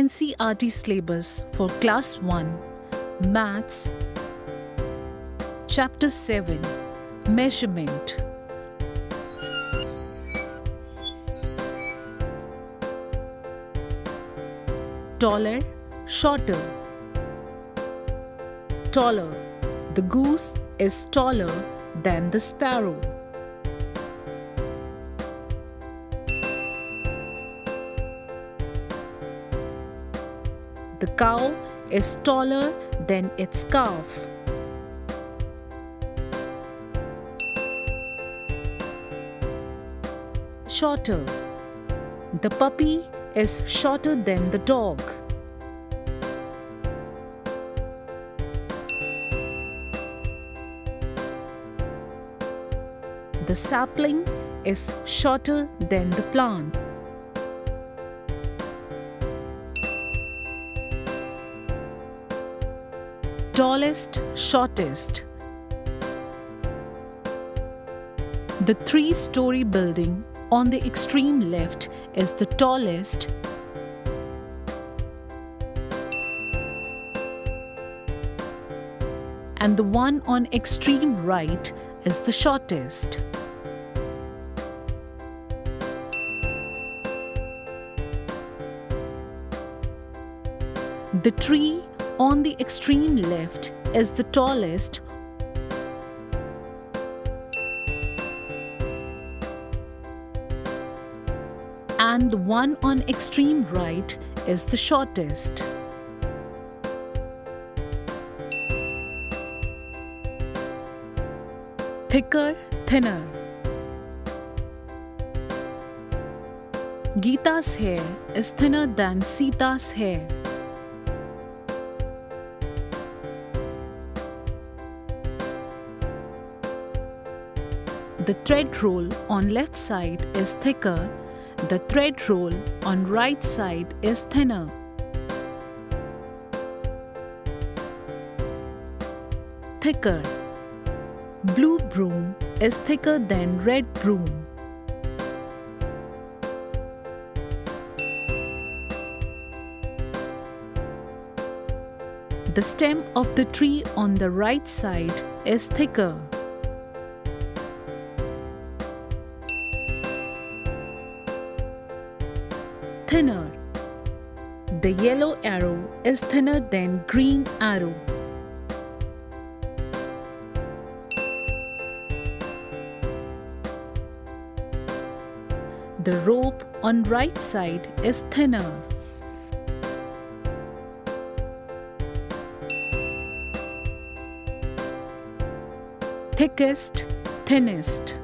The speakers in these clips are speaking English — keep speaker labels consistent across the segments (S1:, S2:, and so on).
S1: NCERT syllabus for Class 1 Maths Chapter 7 Measurement Taller, shorter. Taller. The goose is taller than the sparrow. The cow is taller than its calf. Shorter. The puppy is shorter than the dog. The sapling is shorter than the plant. Tallest, shortest. The three story building on the extreme left is the tallest and the one on extreme right is the shortest. The tree on the extreme left is the tallest and the one on extreme right is the shortest. Thicker, thinner. Geeta's hair is thinner than Sita's hair. The thread roll on left side is thicker, the thread roll on right side is thinner. Thicker Blue broom is thicker than red broom. The stem of the tree on the right side is thicker. Thinner. The yellow arrow is thinner than green arrow. The rope on right side is thinner. Thickest, thinnest.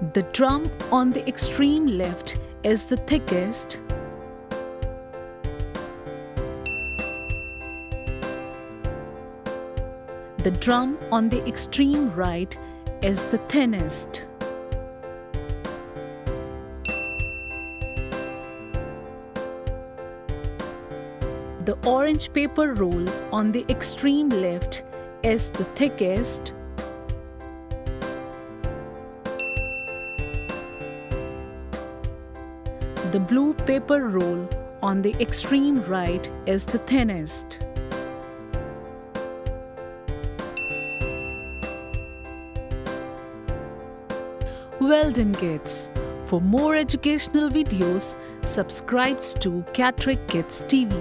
S1: The drum on the extreme left is the thickest. The drum on the extreme right is the thinnest. The orange paper roll on the extreme left is the thickest. The blue paper roll on the extreme right is the thinnest. Well done kids! For more educational videos, subscribe to Catrack Kids TV.